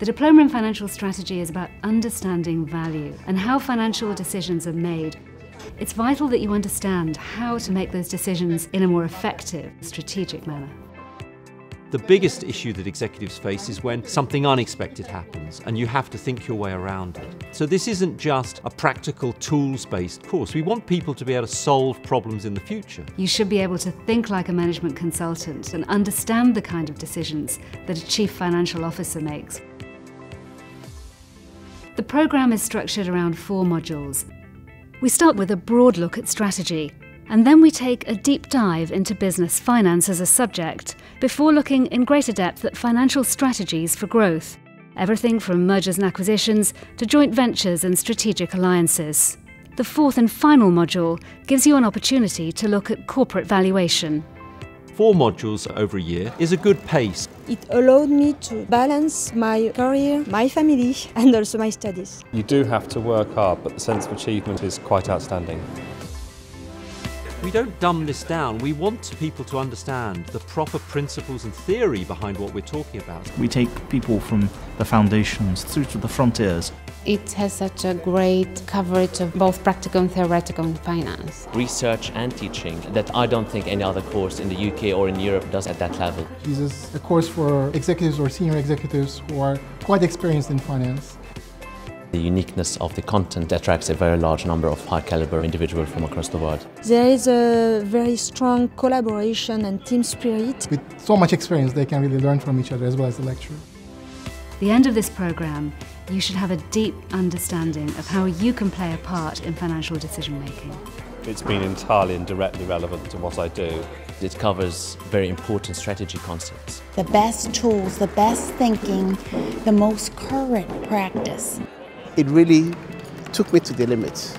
The Diploma in Financial Strategy is about understanding value and how financial decisions are made. It's vital that you understand how to make those decisions in a more effective, strategic manner. The biggest issue that executives face is when something unexpected happens and you have to think your way around it. So, this isn't just a practical tools based course. We want people to be able to solve problems in the future. You should be able to think like a management consultant and understand the kind of decisions that a chief financial officer makes. The programme is structured around four modules. We start with a broad look at strategy, and then we take a deep dive into business finance as a subject before looking in greater depth at financial strategies for growth. Everything from mergers and acquisitions to joint ventures and strategic alliances. The fourth and final module gives you an opportunity to look at corporate valuation. Four modules over a year is a good pace. It allowed me to balance my career, my family, and also my studies. You do have to work hard, but the sense of achievement is quite outstanding. We don't dumb this down. We want people to understand the proper principles and theory behind what we're talking about. We take people from the foundations through to the frontiers. It has such a great coverage of both practical and theoretical in finance. Research and teaching that I don't think any other course in the UK or in Europe does at that level. This is a course for executives or senior executives who are quite experienced in finance. The uniqueness of the content attracts a very large number of high caliber individuals from across the world. There is a very strong collaboration and team spirit. With so much experience, they can really learn from each other as well as the lecturer. The end of this programme, you should have a deep understanding of how you can play a part in financial decision making. It's been entirely and directly relevant to what I do. It covers very important strategy concepts. The best tools, the best thinking, the most current practice it really took me to the limit.